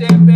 damn